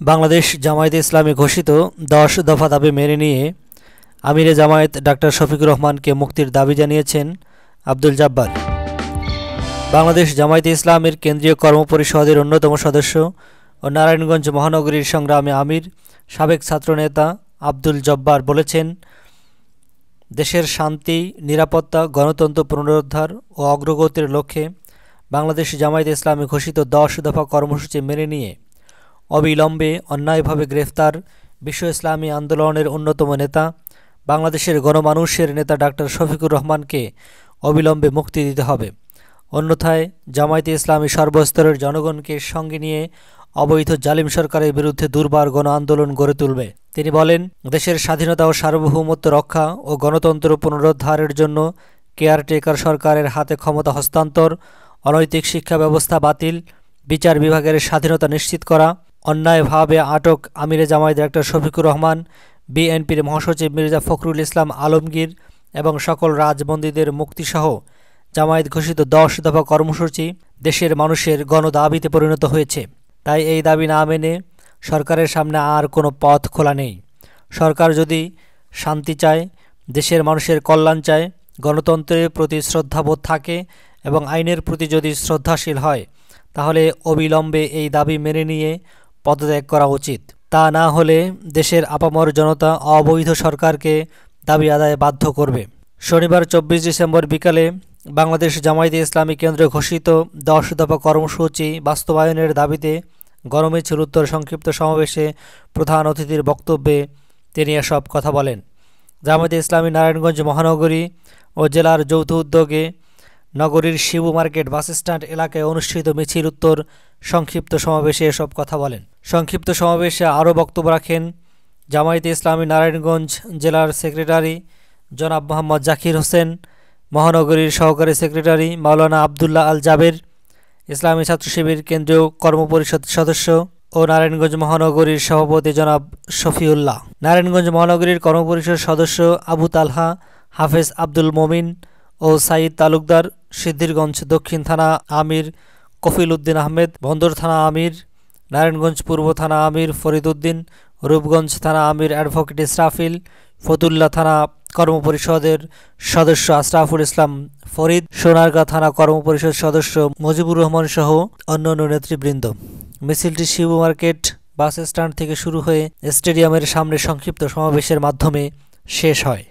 বাংলাদেশ জামায়াতে ইসলামী ঘোষিত দশ দফা দাবি মেনে নিয়ে আমিরে জামায়াত ডাক্তার শফিকুর রহমানকে মুক্তির দাবি জানিয়েছেন আব্দুল জাব্বার। বাংলাদেশ জামায়াতে ইসলামের কেন্দ্রীয় কর্মপরিষদের অন্যতম সদস্য ও নারায়ণগঞ্জ মহানগরীর সংগ্রামে আমির, সাবেক ছাত্রনেতা আব্দুল জব্বার বলেছেন, দেশের শান্তি, নিরাপত্তা, গণতন্ত্র পুনরুদ্ধার ও অগ্রগতির লক্ষ্যে বাংলাদেশ জামায়াতে ইসলামী ঘোষিত দশ দফা কর্মসূচি মেনে নিয়ে অবিলম্বে অন্যায়ভাবে গ্রেফতার বিশ্ব ইসলামী আন্দোলনের অন্যতম নেতা, বাংলাদেশের গণমানুষের নেতা ডাক্তার শফিকুর রহমানকে অবিলম্বে মুক্তি দিতে হবে। অন্যথায় জামায়াতে ইসলামী সর্বস্তরের জনগণকে সঙ্গে নিয়ে অবৈধ জালিম সরকারের বিরুদ্ধে দুর্বার গণ আন্দোলন গড়ে তুলবে। তিনি বলেন, দেশের স্বাধীনতা ও সার্বভৌমত্ব রক্ষা ও গণতন্ত্র পুনরুদ্ধারের জন্য কেয়ারটেকার সরকারের হাতে ক্ষমতা হস্তান্তর, অনৈতিক শিক্ষা ব্যবস্থা বাতিল, বিচার বিভাগের স্বাধীনতা নিশ্চিত করা অন্যায়ভাবে আটক আমিরে জামায়াত ডাক্তার শফিকুর রহমান, বিএনপির মহাসচিব মির্জা ফখরুল ইসলাম আলমগীর এবং সকল রাজবন্দীদের মুক্তিসহ জামায়াত ঘোষিত দশ দফা কর্মসূচি দেশের মানুষের গণদাবিতে পরিণত হয়েছে। তাই এই দাবি না মেনে সরকারের সামনে আর কোনো পথ খোলা নেই। সরকার যদি শান্তি চায়, দেশের মানুষের কল্যাণ চায়, গণতন্ত্রের প্রতি শ্রদ্ধাবোধ থাকে এবং আইনের প্রতি যদি শ্রদ্ধাশীল হয়, তাহলে অবিলম্বে এই দাবি মেনে নিয়ে পদত্যাগ করা উচিত। তা না হলে দেশের আপামর জনতা অবৈধ সরকারকে দাবি আদায়ে বাধ্য করবে। শনিবার চব্বিশ ডিসেম্বর বিকালে বাংলাদেশ জামায়াতে ইসলামী কেন্দ্র ঘোষিত দশ দফা কর্মসূচি বাস্তবায়নের দাবিতে গণমিছিল উত্তর সংক্ষিপ্ত সমাবেশে প্রধান অতিথির বক্তব্যে তিনি এসব কথা বলেন। জামায়াতে ইসলামী নারায়ণগঞ্জ মহানগরী ও জেলার যৌথ উদ্যোগে নগরীর শিবু মার্কেট বাসস্ট্যান্ড এলাকায় অনুষ্ঠিত মিছিল উত্তর। সংক্ষিপ্ত সমাবেশে এসব কথা বলেন। সংক্ষিপ্ত সমাবেশে আরও বক্তব্য রাখেন জামায়াতে ইসলামী নারায়ণগঞ্জ জেলার সেক্রেটারি জনাব মোহাম্মদ জাকির হোসেন, মহানগরীর সহকারী সেক্রেটারি মাওলানা আবদুল্লাহ আল জাবের, ইসলামী ছাত্র শিবির কেন্দ্রীয় কর্মপরিষদ সদস্য ও নারায়ণগঞ্জ মহানগরীর সভাপতি জনাব শফিউল্লাহ। নারায়ণগঞ্জ মহানগরীর কর্মপরিষদ সদস্য আবু তালহা, হাফেজ আব্দুল মমিন ও সাইদ তালুকদার সিদ্ধিরগঞ্জ দক্ষিণ থানা আমির কফিল উদ্দিন আহমেদ, বন্দর থানা আমির, নারায়ণগঞ্জ পূর্ব থানা আমির ফরিদ উদ্দিন, রূপগঞ্জ থানা আমির অ্যাডভোকেট ইসরাফিল, ফতুল্লা থানা কর্মপরিষদের সদস্য আশরাফুল ইসলাম ফরিদ, সোনারগাঁ থানা কর্মপরিষদ সদস্য মজিবুর রহমান সহ অন্যান্য নেতৃবৃন্দ। মিছিলটি শিবু মার্কেট বাস স্ট্যান্ড থেকে শুরু হয়ে স্টেডিয়ামের সামনে সংক্ষিপ্ত সমাবেশের মাধ্যমে শেষ হয়।